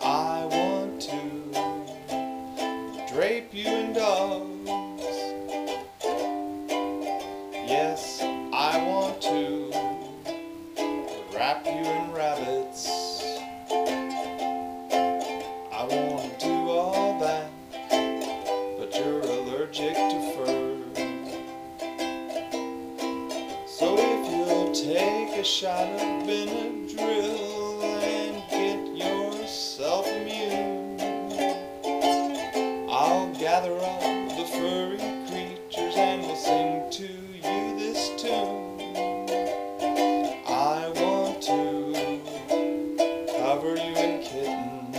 I want to drape you in dogs. Yes, I want to wrap you in rabbits. I want to do all that, but you're allergic to fur. So if you'll take a shot of Benadryl and get yourself immune, I'll gather all the furry creatures and we'll sing to you this tune. I want to cover you in kittens.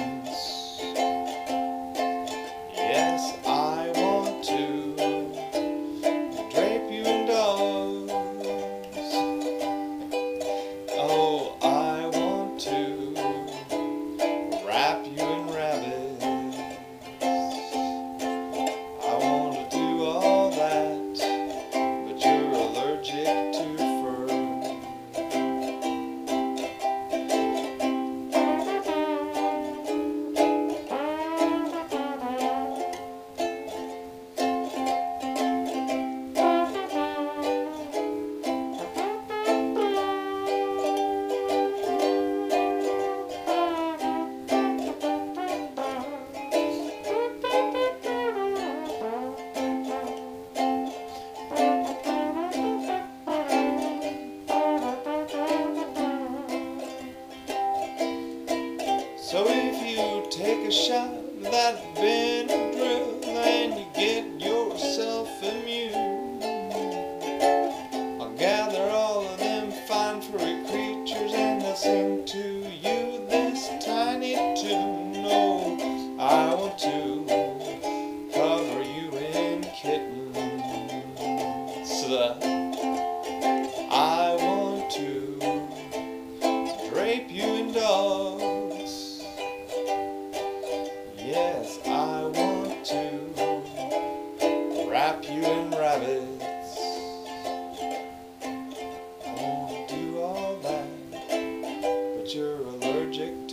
A shot that Benadryl and you get yourself immune, I'll gather all of them fine furry creatures and I'll sing to you this tiny tune. Oh, I want to cover you in kittens. I want to drape you in dogs. I want to wrap you in rabbits. I want to do all that But you're allergic